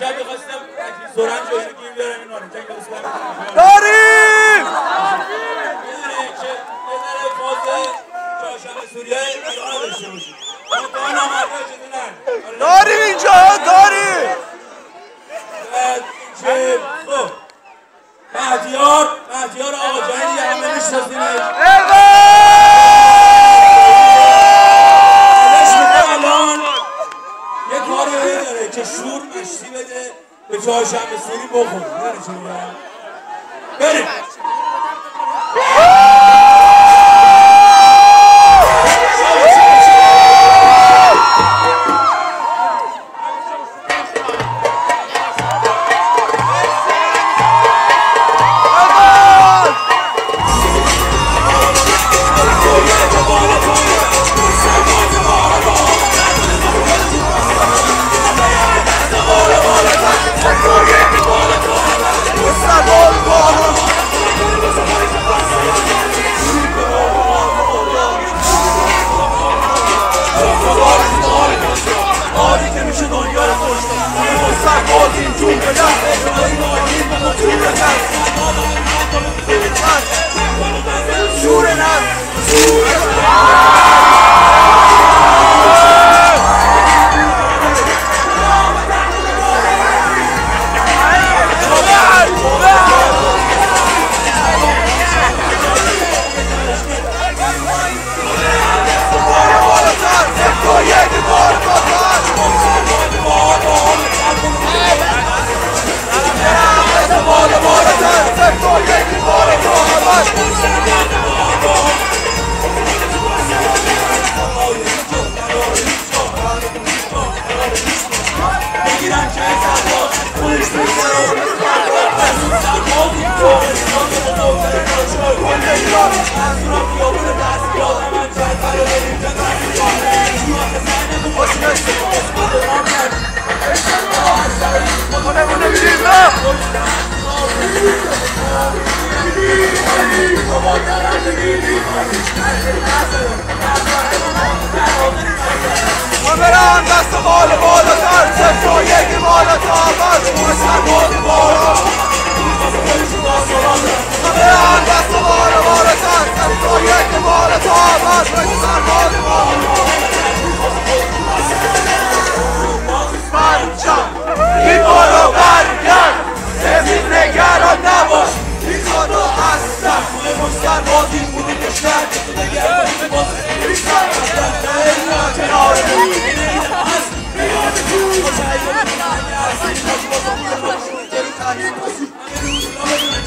شب می‌خواستم سرنج رو گیر بیارم این آرنجک رو داریم آره. داریم اینجا داریم! خب بهدیار بهدیار آقا جنگی همه میشناسیمش. که شور مشتی بده به چهارشنبه سوری بخور. بله بریم برن دست بال بالا تر صفر و یک بالا تا بر سر بال بالا برن دست بالا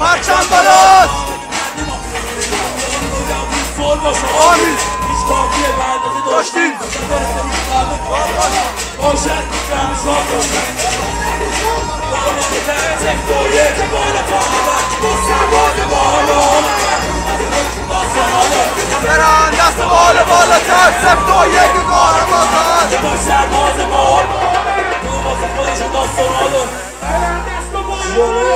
Marçan Barat! Abi! Hoş değil! Hoş Hallelujah.